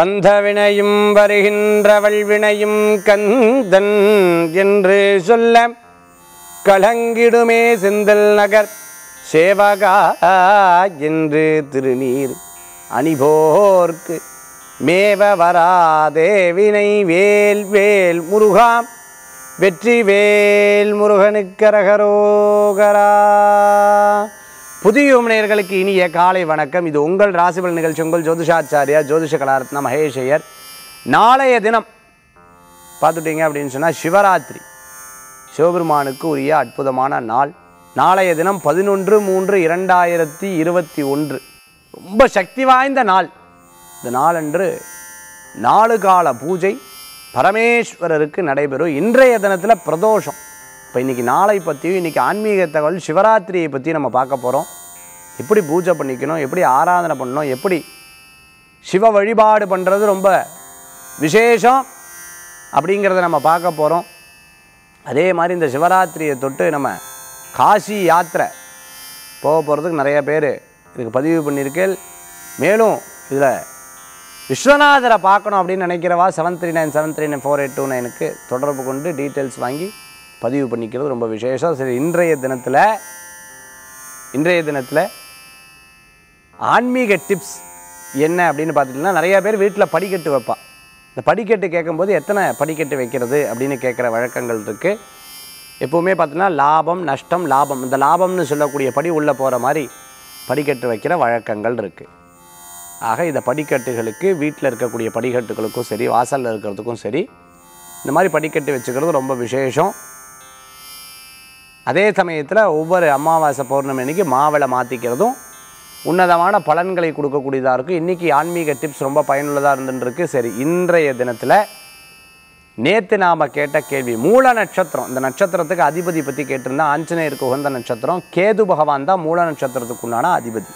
வந்த வினையும் வருகின்றவள் வினையும் கந்தன் என்று சொல்ல கலங்கிடுமே செந்தல் நகர் சேவகா என்று திருநீர் அணிபோர்க்கு மேவ வராதே வினை வேல் வேல் முருகாம் வெற்றி வேல் முருகனுக்கரகரோகரா புதிய உமனையர்களுக்கு இனிய காலை வணக்கம். இது உங்கள் ராசிபல் நிகழ்ச்சி உங்கள் ஜோதிஷாச்சாரியா ஜோதிஷ கலாரத்ன மகேஷையர் நாளைய தினம் பார்த்துட்டீங்க அப்படின்னு சொன்னால் சிவராத்திரி. சிவபெருமானுக்கு உரிய அற்புதமான நாள். நாளைய தினம் பதினொன்று மூன்று இரண்டாயிரத்தி இருபத்தி ஒன்று. ரொம்ப சக்தி வாய்ந்த நாள். இந்த நாளன்று நாலு கால பூஜை பரமேஸ்வரருக்கு நடைபெறும். இன்றைய தினத்தில் பிரதோஷம். இப்போ இன்றைக்கி நாளை பற்றியும் இன்றைக்கி ஆன்மீக தகவல் சிவராத்திரியை பற்றி நம்ம பார்க்க போகிறோம் எப்படி பூஜை பண்ணிக்கணும் எப்படி ஆராதனை பண்ணணும் எப்படி சிவ வழிபாடு பண்ணுறது ரொம்ப விசேஷம் அப்படிங்கிறத நம்ம பார்க்க போகிறோம் அதே மாதிரி இந்த சிவராத்திரியை தொட்டு நம்ம காசி யாத்திரை போக போகிறதுக்கு நிறைய பேர் இதுக்கு பதிவு பண்ணியிருக்கேன் மேலும் இதில் விஸ்வநாதரை பார்க்கணும் அப்படின்னு நினைக்கிறவா seven three nine seven three nine four eight two நைனுக்கு தொடர்பு கொண்டு டீட்டெயில்ஸ் வாங்கி பதிவு பண்ணிக்கிறது ரொம்ப விசேஷம். சரி இன்றைய தினத்தில் இன்றைய தினத்தில் ஆன்மீக டிப்ஸ் என்ன அப்படின்னு பார்த்துட்டிங்கன்னா நிறைய பேர் வீட்டில் படிக்கட்டு வைப்பான் இந்த படிக்கட்டு கேட்கும்போது எத்தனை படிக்கட்டு வைக்கிறது அப்படின்னு கேட்குற வழக்கங்கள் இருக்குது எப்போவுமே பார்த்தீங்கன்னா லாபம் நஷ்டம் லாபம். இந்த லாபம்னு சொல்லக்கூடிய படி உள்ளே போகிற மாதிரி படிக்கட்டு வைக்கிற வழக்கங்கள் இருக்குது ஆக இந்த படிக்கட்டுகளுக்கு வீட்டில் இருக்கக்கூடிய படிக்கட்டுகளுக்கும் சரி வாசலில் இருக்கிறதுக்கும் சரி இந்த மாதிரி படிக்கட்டு வச்சுக்கிறது ரொம்ப விசேஷம். அதே சமயத்தில் ஒவ்வொரு அமாவாசை பௌர்ணமி அன்னைக்கு மாவிளை மாற்றிக்கிறதும் உன்னதமான பலன்களை கொடுக்கக்கூடியதாக இருக்கும் இன்றைக்கி ஆன்மீக டிப்ஸ் ரொம்ப பயனுள்ளதாக இருந்துருக்கு சரி இன்றைய தினத்தில் நேற்று நாம் கேட்ட கேள்வி மூல நட்சத்திரம். இந்த நட்சத்திரத்துக்கு அதிபதி பற்றி கேட்டிருந்தால் ஆஞ்சநேயருக்கு உகந்த நட்சத்திரம். கேது பகவான் தான் மூல நட்சத்திரத்துக்கு உண்டான அதிபதி.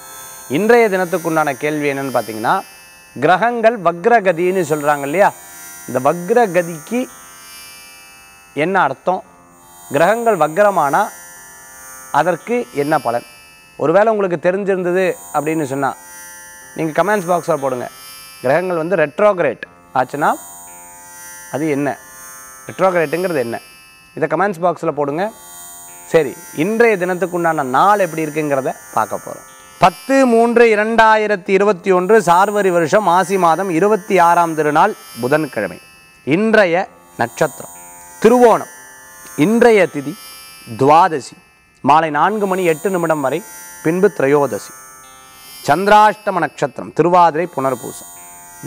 இன்றைய தினத்துக்கு உண்டான கேள்வி என்னன்னு பார்த்தீங்கன்னா கிரகங்கள் வக்ரகதின்னு சொல்கிறாங்க இல்லையா? இந்த வக்ரகதிக்கு என்ன அர்த்தம்? கிரகங்கள் வக்ரமானால் அதற்கு என்ன பலன்? ஒருவேளை உங்களுக்கு தெரிஞ்சிருந்தது அப்படின்னு சொன்னால் நீங்கள் கமெண்ட்ஸ் பாக்ஸில் போடுங்க. கிரகங்கள் வந்து ரெட்ரோகிரேட் ஆச்சுன்னா அது என்ன? ரெட்ரோகிரேட்டுங்கிறது என்ன? இதை கமெண்ட்ஸ் பாக்ஸில் போடுங்க. சரி இன்றைய தினத்துக்கு உண்டான நாள் எப்படி இருக்குங்கிறத பார்க்க போகிறோம் பத்து மூன்று இரண்டாயிரத்தி இருபத்தி ஒன்று சார்வரி வருஷம் மாசி மாதம் இருபத்தி ஆறாம் திருநாள் புதன்கிழமை. இன்றைய நட்சத்திரம் திருவோணம். இன்றைய திதி துவாதசி. மாலை நான்கு மணி எட்டு நிமிடம் வரை பின்பு திரையோதசி. சந்திராஷ்டம நட்சத்திரம் திருவாதிரை புனர்பூசம்.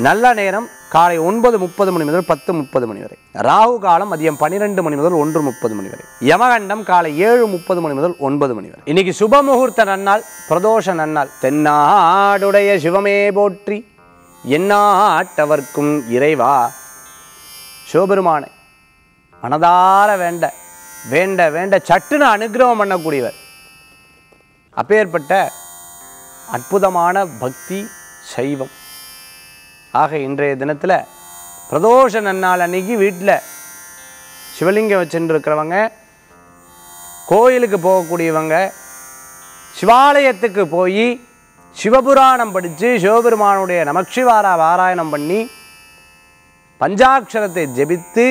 நல்ல நேரம் காலை ஒன்பது முப்பது மணி முதல் பத்து முப்பது மணி வரை. ராகு காலம் மதியம் பன்னிரெண்டு மணி முதல் ஒன்று முப்பது மணி வரை. யமகண்டம் காலை ஏழு முப்பது மணி முதல் ஒன்பது மணி வரை. இன்னைக்கு சுப முகூர்த்த நன்னாள் பிரதோஷ நன்னாள். தென்னாடுடைய சிவமே போற்றி என்னாட்டவர்க்கும் இறைவா. சிவபெருமானை மனதார வேண்ட வேண்ட வேண்ட சட்டுன்னு அனுகிரகம் பண்ணக்கூடியவர். அப்பேற்பட்ட அற்புதமான பக்தி சைவம். ஆக இன்றைய தினத்தில் பிரதோஷ நன்னாள் அன்னைக்கு வீட்டில் சிவலிங்கம் வச்சுருக்கிறவங்க கோயிலுக்கு போகக்கூடியவங்க சிவாலயத்துக்கு போய் சிவபுராணம் படித்து சிவபெருமானுடைய நமச்சிவாரா பாராயணம் பண்ணி பஞ்சாட்சரத்தை ஜெபித்து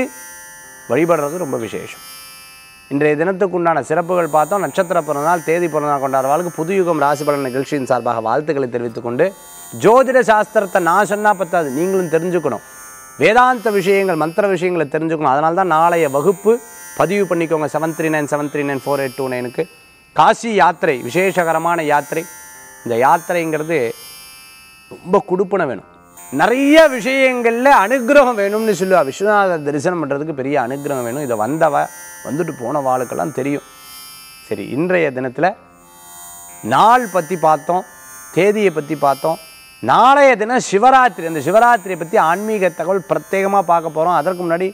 வழிபடுறது ரொம்ப விசேஷம். இன்றைய தினத்துக்கு உண்டான சிறப்புகள் பார்த்தோம். நட்சத்திர பிறந்தநாள் தேதி பிறந்தநாள் கொண்டாடுறவாளுக்கு புதுயுகம் ராசிபலன் நிகழ்ச்சியின் சார்பாக வாழ்த்துக்களை தெரிவித்துக்கொண்டு ஜோதிட சாஸ்திரத்தை நான் சொன்னால் பத்தாது நீங்களும் தெரிஞ்சுக்கணும். வேதாந்த விஷயங்கள் மந்திர விஷயங்களை தெரிஞ்சுக்கணும். அதனால தான் நாளைய வகுப்பு பதிவு பண்ணிக்கோங்க. Seven three nine seven three nine four eight two நைனுக்கு காசி யாத்திரை விசேஷகரமான யாத்திரை. இந்த யாத்திரைங்கிறது ரொம்ப கொடுப்பின வேணும். நிறைய விஷயங்களில் அனுகிரகம் வேணும்னு சொல்லுவா. விஸ்வநாதர் தரிசனம் பண்ணுறதுக்கு பெரிய அனுகிரகம் வேணும். இதை வந்தவ வந்துட்டு போன வாளுக்கெல்லாம் தெரியும். சரி இன்றைய தினத்தில் நாள் பற்றி பார்த்தோம் தேதியை பற்றி பார்த்தோம். நாளைய தினம் சிவராத்திரி. அந்த சிவராத்திரியை பற்றி ஆன்மீக தகவல் பிரத்யேகமாக பார்க்க போகிறோம் அதற்கு முன்னாடி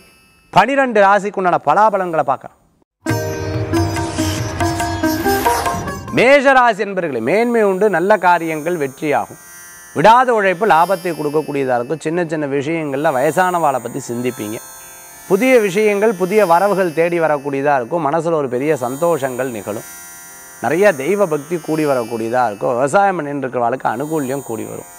பனிரெண்டு ராசிக்கு உண்டான பலாபலங்களை பார்க்குறோம் மேஷராசி என்பர்களே மேன்மை உண்டு நல்ல காரியங்கள் வெற்றியாகும். விடாத உழைப்பு லாபத்தை கொடுக்கக்கூடியதாக இருக்கும். சின்ன சின்ன விஷயங்களில் வயசானவாளை பற்றி சிந்திப்பீங்க. புதிய விஷயங்கள் புதிய வரவுகள் தேடி வரக்கூடியதாக இருக்கும். மனசில் ஒரு பெரிய சந்தோஷங்கள் நிகழும். நிறைய தெய்வ பக்தி கூடி வரக்கூடியதாக இருக்கும். விவசாயம் பண்ணிட்டு இருக்கிறவளுக்கு அனுகூல்யம் கூடி வரும்.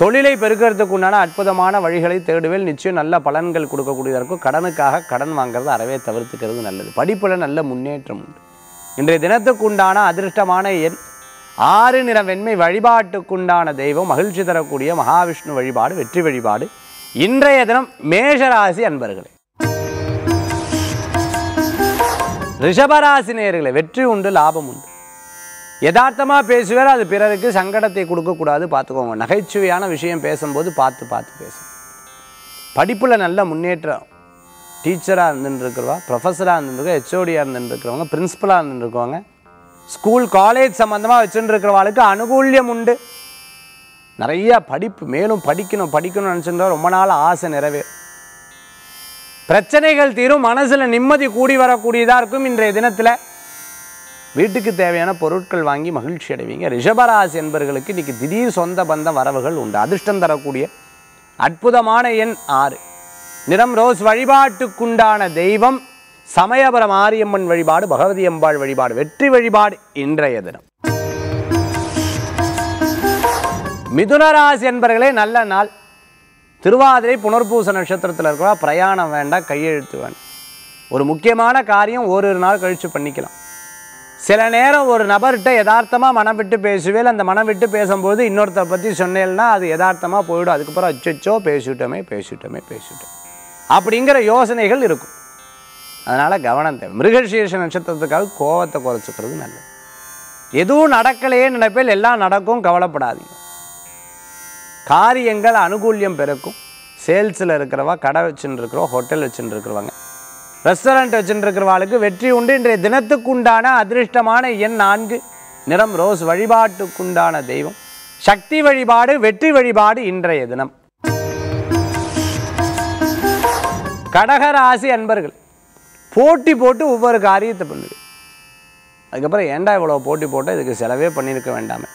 தொழிலை பெருக்கிறதுக்கு உண்டான அற்புதமான வழிகளை தேடுவேல் நிச்சயம் நல்ல பலன்கள் கொடுக்கக்கூடியதாக இருக்கும். கடனுக்காக கடன் வாங்குறது அறவே தவிர்த்துக்கிறது நல்லது. படிப்பில் நல்ல முன்னேற்றம் உண்டு. இன்றைய தினத்துக்கு உண்டான அதிர்ஷ்டமான எண் ஆறு நிற வெண்மை வழிபாட்டுக்குண்டான தெய்வம் மகிழ்ச்சி தரக்கூடிய மகாவிஷ்ணு வழிபாடு வெற்றி வழிபாடு. இன்றைய தினம் மேஷராசி அன்பர்களே. ரிஷபராசி நேயர்களே வெற்றி உண்டு லாபம் உண்டு. யதார்த்தமாக பேசுவார் அது பிறருக்கு சங்கடத்தை கொடுக்கக்கூடாது பார்த்துக்கோங்க. நகைச்சுவையான விஷயம் பேசும்போது பார்த்து பார்த்து பேசும் படிப்பில் நல்ல முன்னேற்றம். டீச்சராக இருந்துருக்கிறவா ப்ரொஃபஸராக இருந்துருக்கா ஹெச்ஓடியாக இருந்துருக்கிறவங்க பிரின்ஸிபலாக இருந்துருக்கவங்க ஸ்கூல் காலேஜ் சம்மந்தமாக வச்சுட்டு இருக்கிறவாளுக்கு அனுகூல்யம் உண்டு. நிறைய படிப்பு மேலும் படிக்கணும் படிக்கணும்னு நினச்சிருந்தா ரொம்ப நாள் ஆசை நிறைவேறும் பிரச்சனைகள் தீரும் மனசில் நிம்மதி கூடி வரக்கூடியதாக இருக்கும் இன்றைய தினத்தில். வீட்டுக்கு தேவையான பொருட்கள் வாங்கி மகிழ்ச்சி அடைவீங்க. ரிஷபராசி என்பர்களுக்கு இன்றைக்கி திடீர் சொந்த பந்த வரவுகள் உண்டு. அதிர்ஷ்டம் தரக்கூடிய அற்புதமான எண் ஆறு. நிறம் ரோஸ் வழிபாட்டுக்குண்டான தெய்வம். சமயபுர மாரியம்மன் வழிபாடு பகவதி அம்பாள் வழிபாடு வெற்றி வழிபாடு இன்றைய தினம். மிதுனராசி என்பர்களே நல்ல நாள். திருவாதிரை புனர்பூச நட்சத்திரத்தில் இருக்கிறவா பிரயாணம் வேண்டாம் கையெழுத்து வேண்டாம் ஒரு முக்கியமான காரியம் ஒரு ஒரு நாள் கழித்து பண்ணிக்கலாம். சில நேரம் ஒரு நபர்கிட்ட யதார்த்தமாக மனம் விட்டு பேசுவேல் அந்த மனம் விட்டு பேசும்போது இன்னொருத்தரை பற்றி சொன்னேன்னா அது யதார்த்தமாக போயிடும். அதுக்கப்புறம் அச்சோ பேசிவிட்டோமே பேசிவிட்டோமே பேசிவிட்டோம் அப்படிங்கிற யோசனைகள் இருக்கும். அதனால் கவனம் தேவை. மிருகசீர்ஷ நட்சத்திரத்துக்காக கோவத்தை குறைச்சிக்கிறது நல்லது. எதுவும் நடக்கலையே நினைப்பேல் எல்லாம் நடக்கும் கவலைப்படாதீங்க. காரியங்கள் அனுகூல்யம் பிறக்கும் சேல்ஸில் இருக்கிறவா கடை வச்சுன்னு இருக்கிறவா ஹோட்டல் வச்சுன்னு இருக்கிறவங்க ரெஸ்டாரண்ட் வச்சுட்டு இருக்கிறவாளுக்கு வெற்றி உண்டு. இன்றைய தினத்துக்குண்டான அதிர்ஷ்டமான எண் நான்கு. நிறம் ரோஸ் வழிபாட்டுக்குண்டான தெய்வம். சக்தி வழிபாடு வெற்றி வழிபாடு இன்றைய தினம். கடகராசி அன்பர்கள் போட்டி போட்டு ஒவ்வொரு காரியத்தை பண்ணுது அதுக்கப்புறம் ஏன்டா இவ்வளோ போட்டி போட்டால் இதுக்கு செலவே பண்ணியிருக்க வேண்டாமே.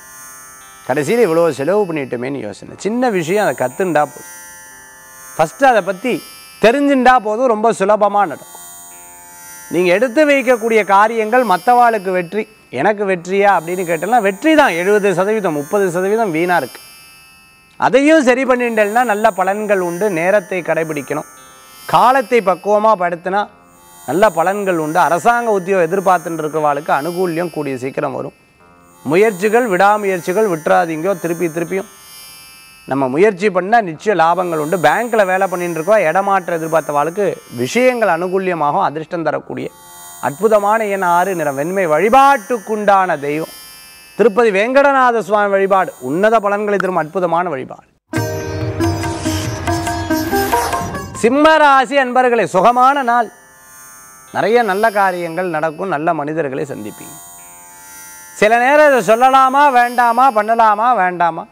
கடைசியில் இவ்வளோ செலவு பண்ணிட்டோமேன்னு யோசனை. சின்ன விஷயம் அதை கற்றுண்டா போதும். ஃபஸ்ட்டு அதை பற்றி தெரிஞ்சுண்டா போதும் ரொம்ப சுலபமாக நடக்கும். நீங்கள் எடுத்து வைக்கக்கூடிய காரியங்கள் மற்றவாளுக்கு வெற்றி. எனக்கு வெற்றியா அப்படின்னு கேட்டோம்னா வெற்றி தான். எழுபது சதவீதம் முப்பது சதவீதம் வீணாக இருக்குது அதையும் சரி பண்ணிட்டேன்னா நல்ல பலன்கள் உண்டு. நேரத்தை கடைபிடிக்கணும். காலத்தை பக்குவமாக படுத்தினா நல்ல பலன்கள் உண்டு. அரசாங்க உத்தியோகம் எதிர்பார்த்துட்டு இருக்கிறவாளுக்கு அனுகூல்யம் கூடிய சீக்கிரம் வரும். முயற்சிகள் விடாமுயற்சிகள் விட்டுறாதீங்கோ திருப்பி திருப்பியும். நம்ம முயற்சி பண்ணால் நிச்சய லாபங்கள் உண்டு. பேங்க்கில் வேலை பண்ணிட்டு இருக்கோம் இடமாற்ற எதிர்பார்த்தவாளுக்கு விஷயங்கள் அனுகூல்யமாகவும் அதிர்ஷ்டம் தரக்கூடிய அற்புதமான என் ஆறு நிறம் வெண்மை வழிபாட்டுக்குண்டான தெய்வம். திருப்பதி வெங்கடநாத சுவாமி வழிபாடு உன்னத பலன்களை தரும் அற்புதமான வழிபாடு. சிம்மராசி அன்பர்களே சுகமான நாள். நிறைய நல்ல காரியங்கள் நடக்கும் நல்ல மனிதர்களை சந்திப்பீங்க. சில நேரம் இதை சொல்லலாமா வேண்டாமா பண்ணலாமா வேண்டாமா?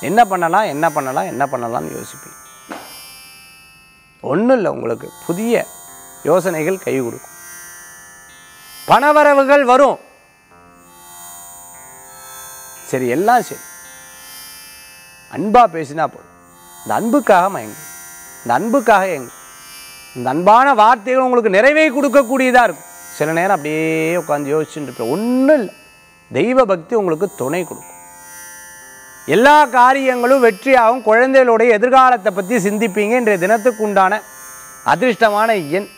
என்ன பண்ணலாம் என்ன பண்ணலாம் என்ன பண்ணலாம்னு யோசிப்பீங்க. ஒன்றும் இல்லை உங்களுக்கு புதிய யோசனைகள் கை கொடுக்கும். பணவரவுகள் வரும். சரி எல்லாம் சரி. அன்பா பேசினா போதும். இந்த அன்புக்காக மயங்கு. இந்த அன்புக்காக எங்க இந்த அன்பான வார்த்தைகள் உங்களுக்கு நிறைவை கொடுக்கக்கூடியதாக இருக்கும். சில நேரம் அப்படியே உட்காந்து யோசிச்சுட்டு இருப்பேன். ஒன்றும் இல்லை. தெய்வ பக்தி உங்களுக்கு துணை கொடுக்கும். எல்லா காரியங்களும் வெற்றியாகும் குழந்தைகளுடைய எதிர்காலத்தை பற்றி சிந்திப்பீங்க. இன்றைய தினத்துக்கு உண்டான அதிர்ஷ்டமான எண்.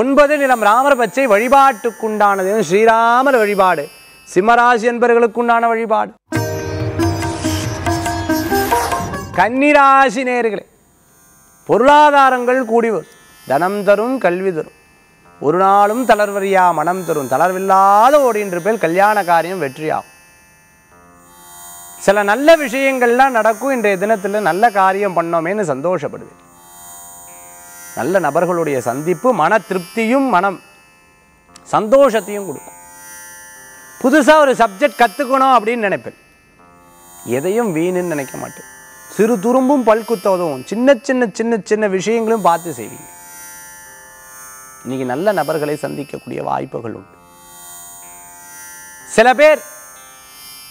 ஒன்பது நிலம் ராமர் பச்சை வழிபாட்டுக்குண்டானது ஸ்ரீராமர் வழிபாடு. சிம்மராசி என்பவர்களுக்குண்டான வழிபாடு. கன்னிராசி நேர்களே பொருளாதாரங்கள் கூடி தனம் தரும் கல்வி தரும். ஒரு நாளும் தளர்வறியா மனம் தரும். தளர்வில்லாத ஓடின்ற பேர் கல்யாண காரியம் வெற்றியாகும். சில நல்ல விஷயங்கள்லாம் நடக்கும். இன்றைய தினத்தில் நல்ல காரியம் பண்ணோமேன்னு சந்தோஷப்படுவேன். நல்ல நபர்களுடைய சந்திப்பு மன திருப்தியும் மனம் சந்தோஷத்தையும் கொடுக்கும். புதுசாக ஒரு சப்ஜெக்ட் கற்றுக்கணும் அப்படின்னு நினைப்பேன். எதையும் வீணுன்னு நினைக்க மாட்டேன். சிறு துரும்பும் பல்குத்த உதவும் சின்ன சின்ன சின்ன சின்ன விஷயங்களும் பார்த்து செய்வீங்க. இன்னைக்கு நல்ல நபர்களை சந்திக்கக்கூடிய வாய்ப்புகள் உண்டு. சில பேர்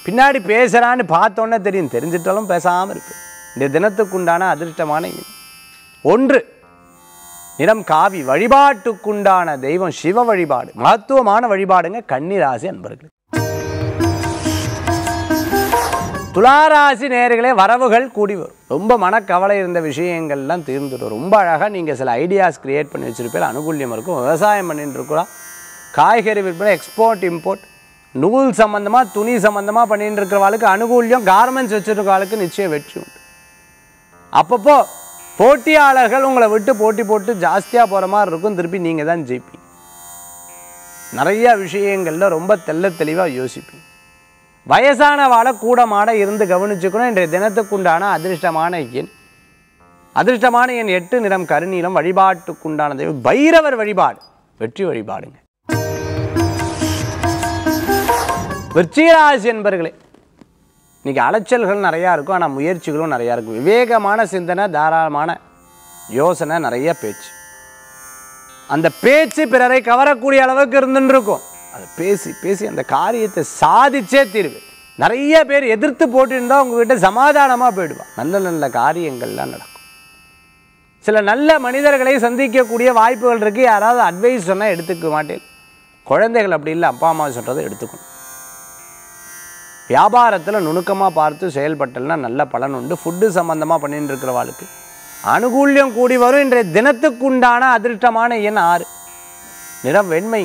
பின்னாடி பேசுகிறான்னு பார்த்தோன்னே தெரியும். தெரிஞ்சிட்டாலும் பேசாமல் இருப்பேன் இந்த தினத்துக்குண்டான அதிர்ஷ்டமான ஒன்று நிறம் காவி வழிபாட்டுக்குண்டான தெய்வம் சிவ வழிபாடு. மகத்துவமான வழிபாடுங்க கன்னிராசி அன்பர்கள். துளாராசி நேர்களே வரவுகள் கூடி வரும். ரொம்ப மனக்கவலை இருந்த விஷயங்கள்லாம் தீர்ந்துடும். ரொம்ப அழகாக நீங்கள் சில ஐடியாஸ் கிரியேட் பண்ணி வச்சுருப்பீங்க. அனுகூல்யம் இருக்கும். விவசாயம் பண்ணிட்டு இருக்கிறோம் காய்கறி விற்பனை எக்ஸ்போர்ட் இம்போர்ட் நூல் சம்மந்தமாக துணி சம்மந்தமாக பண்ணிட்டு இருக்கிறவாளுக்கு அனுகூல்யம் கார்மெண்ட்ஸ் வச்சுருக்கவாளுக்கு நிச்சயம் வெற்றி உண்டு. அப்பப்போ போட்டியாளர்கள் உங்களை விட்டு போட்டி போட்டு ஜாஸ்தியாக போகிற மாதிரி இருக்கும். திருப்பி நீங்கள் தான் ஜெயிப்பீங்க. நிறையா விஷயங்களில் ரொம்ப தெள்ள தெளிவாக யோசிப்பீங்க. வயசான கூடமாட இருந்து கவனிச்சுக்கணும். இன்றைய தினத்துக்குண்டான அதிர்ஷ்டமான எண். அதிர்ஷ்டமான என் எட்டு நிறம் கருநீளம் வழிபாட்டுக்குண்டான தெய்வம் பைரவர் வழிபாடு. வெற்றி வழிபாடுங்க. விருச்சிகராசி என்பர்களே இன்றைக்கி அலைச்சல்கள் நிறையா இருக்கும். ஆனால் முயற்சிகளும் நிறையா இருக்கும். விவேகமான சிந்தனை தாராளமான யோசனை நிறைய பேச்சு. அந்த பேச்சு பிறரை கவரக்கூடிய அளவுக்கு இருந்துன்னு இருக்கும் அதை பேசி பேசி அந்த காரியத்தை சாதிச்சே தீர்வு. நிறைய பேர் எதிர்த்து போட்டுருந்தா உங்ககிட்ட சமாதானமாக போயிடுவான் நல்ல நல்ல காரியங்கள்லாம் நடக்கும். சில நல்ல மனிதர்களை சந்திக்கக்கூடிய வாய்ப்புகள் இருக்குது யாராவது அட்வைஸ் சொன்னால் எடுத்துக்க மாட்டேன். குழந்தைகள் அப்படி இல்லை அப்பா அம்மா சொல்கிறத எடுத்துக்கணும். வியாபாரத்தில் நுணுக்கமாக பார்த்து செயல்பட்டல்னா நல்ல பலன் உண்டு. ஃபுட்டு சம்மந்தமாக பண்ணிட்டு இருக்கிறவாளுக்கு அனுகூல்யம் கூடி வரும். இன்றைய தினத்துக்குண்டான அதிர்ஷ்டமான எண் ஆறு. நிறம் வெண்மை.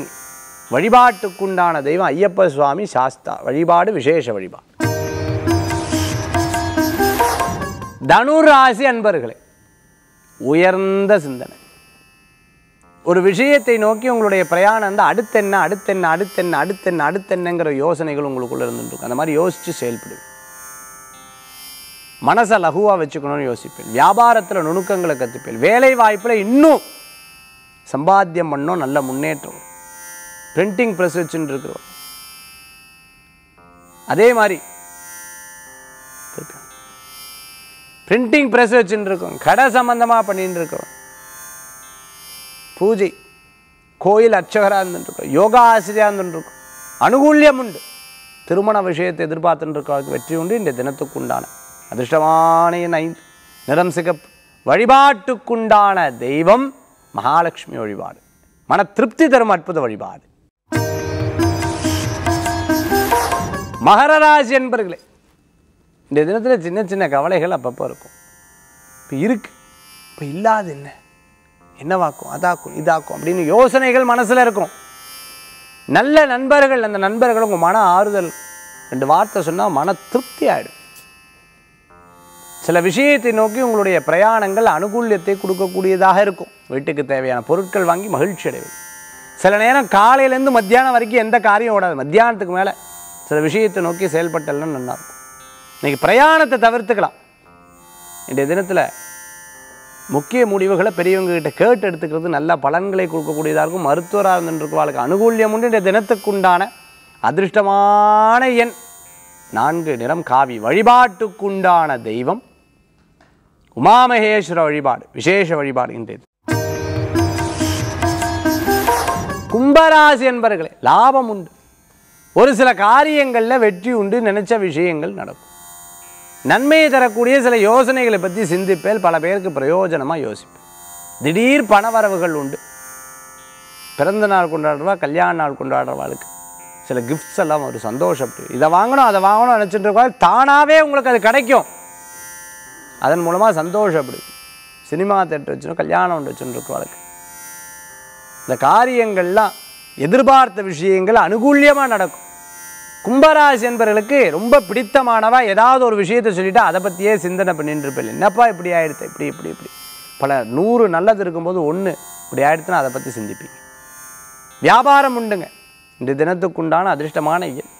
வழிபாட்டுக்குண்டான தெய்வம் ஐயப்ப சுவாமி சாஸ்தா. வழிபாடு விசேஷ வழிபாடு. தனுர் ராசி அன்பர்களே உயர்ந்த சிந்தனை. ஒரு விஷயத்தை நோக்கி உங்களுடைய பிரயாணம் வந்து அடுத்தென்ன அடுத்தென்ன அடுத்தென்ன அடுத்தென்ன அடுத்தென்னங்கிற யோசனைகள் உங்களுக்குள்ள இருந்துருக்கும் அந்த மாதிரி யோசித்து செயல்படுவேன். மனசை லகுவாக வச்சுக்கணும்னு யோசிப்பேன். வியாபாரத்தில் நுணுக்கங்களை கற்றுப்பேன் வேலை வாய்ப்பில் இன்னும் சம்பாத்தியம் பண்ணோம் நல்ல முன்னேற்றம். பிரிண்டிங் ப்ரெஸ் வச்சுட்டு இருக்கிறோம். அதே மாதிரி பிரிண்டிங் ப்ரெஸ் வச்சுட்டு இருக்கோம். கடை சம்பந்தமாக பண்ணிட்டு இருக்கிறோம் பூஜை கோயில் அர்ச்சகராக இருந்துருக்கோம் யோகா ஆசிரியாக இருந்துருக்கோம் அனுகூல்யம் உண்டு. திருமண விஷயத்தை எதிர்பார்த்துட்டு வெற்றி உண்டு. இந்த தினத்துக்குண்டான அதிர்ஷ்டமான ஐந்து நிறம் சிகப்பு வழிபாட்டுக்குண்டான தெய்வம் மகாலட்சுமி வழிபாடு. மன திருப்தி தரும் அற்புத வழிபாடு. மகரராசி என்பர்களே இந்த தினத்தில் சின்ன சின்ன கவலைகள் அப்பப்போ இருக்கும். இப்போ இருக்கு. இப்போ இல்லாது என்ன? என்னவாக்கும் அதாக்கும் இதாக்கும் அப்படின்னு யோசனைகள் மனசில் இருக்கும். நல்ல நண்பர்கள் அந்த நண்பர்கள் உங்கள் மன ஆறுதல் ரெண்டு வார்த்தை சொன்னால் மன திருப்தி ஆகிடும் சில விஷயத்தை நோக்கி உங்களுடைய பிரயாணங்கள் அனுகூல்யத்தை கொடுக்கக்கூடியதாக இருக்கும். வீட்டுக்கு தேவையான பொருட்கள் வாங்கி மகிழ்ச்சி அடைவது சில நேரம் காலையிலேருந்து மத்தியானம் வரைக்கும் எந்த காரியம் ஓடாது. மத்தியானத்துக்கு மேலே சில விஷயத்தை நோக்கி செயல்பட்டெல்லாம் நல்லாயிருக்கும். இன்றைக்கி பிரயாணத்தை தவிர்த்துக்கலாம். இன்றைய தினத்தில் முக்கிய முடிவுகளை பெரியவங்ககிட்ட கேட்டு எடுத்துக்கிறது நல்ல பலன்களை கொடுக்கக்கூடியதாக இருக்கும். மருத்துவராக இருந்துருக்கும் இருந்துருக்கவாளுக்கு அனுகூல்யம் உண்டு. இன்றைய தினத்துக்குண்டான அதிர்ஷ்டமான எண் நான்கு நிறம் காவி வழிபாட்டுக்குண்டான தெய்வம். உமாமகேஸ்வர வழிபாடு விசேஷ வழிபாடு இன்றைய கும்பராசி என்பர்களே லாபம் உண்டு. ஒரு சில காரியங்களில் வெற்றி உண்டு நினைச்ச விஷயங்கள் நடக்கும். நன்மையை தரக்கூடிய சில யோசனைகளை பற்றி சிந்திப்பேல் பல பேருக்கு பிரயோஜனமாக யோசிப்பேன். திடீர் பணவரவுகள் உண்டு. பிறந்த நாள் கொண்டாடுறவா கல்யாண நாள் கொண்டாடுறவாளுக்கு சில கிஃப்ட்ஸ் எல்லாம் ஒரு சந்தோஷப்பட்டு இதை வாங்கணும் அதை வாங்கணும் நினச்சிட்டு இருக்கா தானாகவே உங்களுக்கு அது கிடைக்கும். அதன் மூலமாக சந்தோஷப்படு. சினிமா தேட்டர் வச்சுனோ கல்யாணம் ஒன்று வச்சுட்டு இருக்கவாளுக்கு. இந்த காரியங்கள்லாம் எதிர்பார்த்த விஷயங்கள் அனுகூல்யமாக நடக்கும். கும்பராசி என்பவர்களுக்கு ரொம்ப பிடித்தமானவா ஏதாவது ஒரு விஷயத்தை சொல்லிட்டு அதை பற்றியே சிந்தனை பண்ணிட்டு இருப்பேன் என்னப்பா இப்படி ஆயிடுத்து இப்படி இப்படி இப்படி. பல நூறு நல்லது இருக்கும்போது ஒன்று இப்படி ஆயிடுத்துன்னா அதை பற்றி சிந்திப்பீங்க. வியாபாரம் உண்டுங்க. இந்த தினத்துக்குண்டான அதிர்ஷ்டமான எண்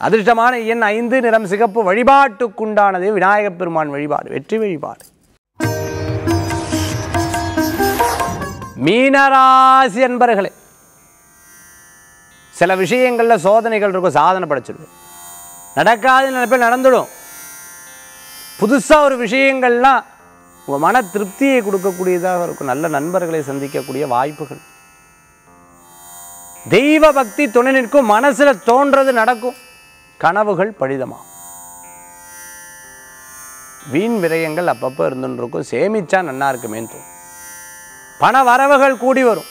அதிர்ஷ்டமான எண் ஐந்து நிறம் சிகப்பு வழிபாட்டுக்குண்டானது விநாயகப் பெருமான் வழிபாடு வெற்றி வழிபாடு. மீனராசி என்பர்களே சில விஷயங்களில் சோதனைகள் இருக்கும் சாதனை படைச்சிடுவோம் நடக்காத நினைப்பில் நடந்துடும். புதுசாக ஒரு விஷயங்கள்லாம் உங்கள் மன திருப்தியை கொடுக்கக்கூடியதாக இருக்கும். நல்ல நண்பர்களை சந்திக்கக்கூடிய வாய்ப்புகள். தெய்வ பக்தி துணை நிற்கும் மனசில் தோன்றது நடக்கும். கனவுகள் பழிதமாகும் வீண் விரயங்கள் அப்பப்போ இருந்துன்னு இருக்கும். சேமிச்சா நன்னா இருக்குமேன்னு தோணும். பண வரவுகள் கூடி வரும்.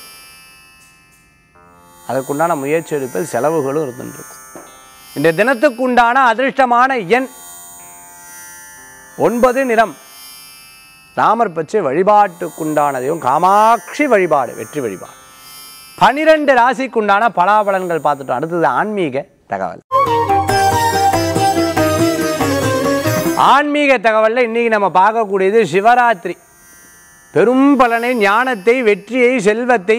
அதற்குண்டான முயற்சி எடுப்பில் செலவுகளும் இருந்துருக்கும் இந்த தினத்துக்குண்டான அதிர்ஷ்டமான எண் ஒன்பது நிறம். ராமர் பச்சை வழிபாட்டுக்குண்டானதையும் காமாட்சி வழிபாடு வெற்றி வழிபாடு. பனிரெண்டு ராசிக்குண்டான பலாபலன்கள் பார்த்துட்டோம். அடுத்தது ஆன்மீக தகவல். ஆன்மீக தகவலில் இன்னைக்கு நம்ம பார்க்கக்கூடியது சிவராத்திரி. பெரும் பலனை ஞானத்தை வெற்றியை செல்வத்தை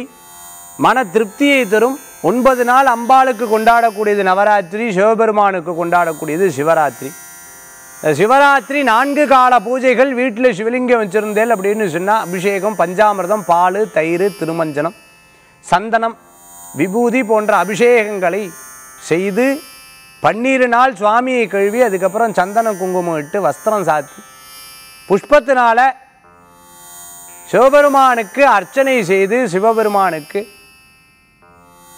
மன திருப்தியை தரும். ஒன்பது நாள் அம்பாளுக்கு கொண்டாடக்கூடியது நவராத்திரி சிவபெருமானுக்கு கொண்டாடக்கூடியது சிவராத்திரி. சிவராத்திரி நான்கு கால பூஜைகள் வீட்டில் சிவலிங்கம் வச்சிருந்தேல் அப்படின்னு சொன்னால் அபிஷேகம் பஞ்சாமிர்தம் பால் தயிர் திருமஞ்சனம் சந்தனம் விபூதி போன்ற அபிஷேகங்களை செய்து பன்னீரு நாள் சுவாமியை கழுவி அதுக்கப்புறம் சந்தன குங்குமம் இட்டு வஸ்திரம் சாத்தி புஷ்பத்தினால சிவபெருமானுக்கு அர்ச்சனை செய்து சிவபெருமானுக்கு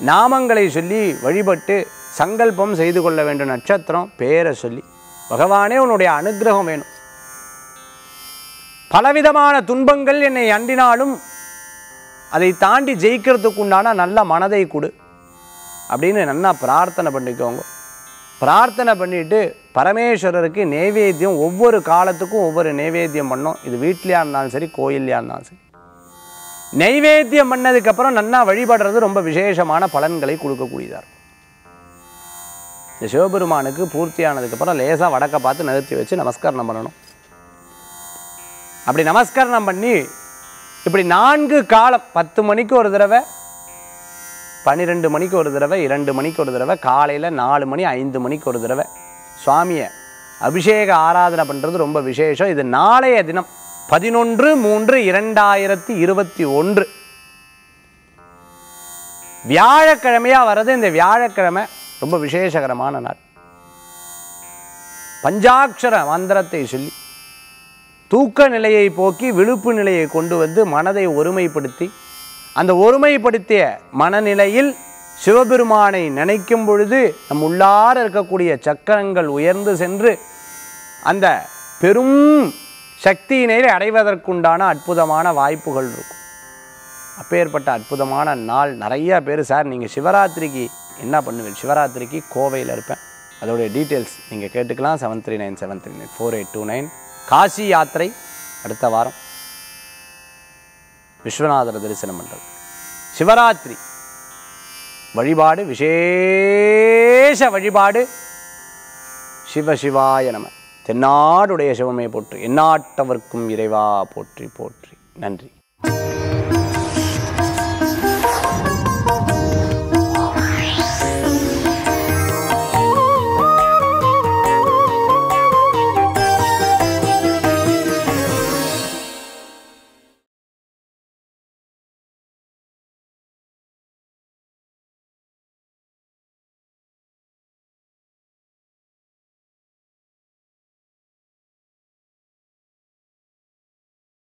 நாமங்களை சொல்லி வழிபட்டு சங்கல்பம் செய்து கொள்ள வேண்டும் நட்சத்திரம் பேரை சொல்லி. பகவானே உன்னுடைய அனுக்கிரகம் வேணும். பலவிதமான துன்பங்கள் என்னை அண்டினாலும் அதை தாண்டி ஜெயிக்கிறதுக்கு உண்டான நல்ல மனதை கொடு. அப்படின்னு நல்லா பிரார்த்தனை பண்ணிக்கோங்க. பிரார்த்தனை பண்ணிட்டு பரமேஸ்வரருக்கு நைவேத்தியம் ஒவ்வொரு காலத்துக்கும் ஒவ்வொரு நைவேத்தியம் பண்ணோம். இது வீட்லையா இருந்தாலும் சரி கோயில்லையா இருந்தாலும் சரி. நைவேத்தியம் பண்ணதுக்கப்புறம் நன்னா வழிபடுறது ரொம்ப விசேஷமான பலன்களை கொடுக்கக்கூடியதாக இந்த சிவபெருமானுக்கு பூர்த்தியானதுக்கப்புறம் லேசாக வடக்க பார்த்து நிறுத்தி வச்சு நமஸ்காரம் பண்ணணும். அப்படி நமஸ்காரம் பண்ணி இப்படி நான்கு காலம் பத்து மணிக்கு ஒரு தடவை பன்னிரெண்டு மணிக்கு ஒரு தடவை இரண்டு மணிக்கு ஒரு தடவை காலையில் நாலு மணி ஐந்து மணிக்கு ஒரு தடவை சுவாமியை அபிஷேக ஆராதனை பண்ணுறது ரொம்ப விசேஷம். இது நாளைய தினம். பதினொன்று மூன்று இரண்டாயிரத்தி இருபத்தி ஒன்று. வியாழக்கிழமையாக வர்றது இந்த வியாழக்கிழமை ரொம்ப விசேஷகரமான நாள். பஞ்சாட்சர மந்திரத்தை சொல்லி தூக்க நிலையை போக்கி விழுப்பு நிலையை கொண்டு வந்து மனதை ஒருமைப்படுத்தி அந்த ஒருமைப்படுத்திய மனநிலையில் சிவபெருமானை நினைக்கும் பொழுது நம் உள்ளார இருக்கக்கூடிய சக்கரங்கள் உயர்ந்து சென்று அந்த பெரும் சக்தியினை அடைவதற்குண்டான அற்புதமான வாய்ப்புகள் இருக்கும். அப்பேற்பட்ட அற்புதமான நாள். நிறைய பேர் சார் நீங்கள் சிவராத்திரிக்கு என்ன பண்ணுவேன் சிவராத்திரிக்கு கோவையில் இருப்பேன். அதோடைய டீட்டெயில்ஸ் நீங்கள் கேட்டுக்கலாம். Seven three nine seven three nine four eight two nine Kashi யாத்திரை அடுத்த வாரம். விஸ்வநாதர் தரிசனம் பண்ணுறது சிவராத்திரி. வழிபாடு விசேஷ வழிபாடு. சிவ சிவாய நம. தென்னாடுடைய சிவமே போற்றி எந்நாட்டவர்க்கும் இறைவா போற்றி போற்றி. நன்றி.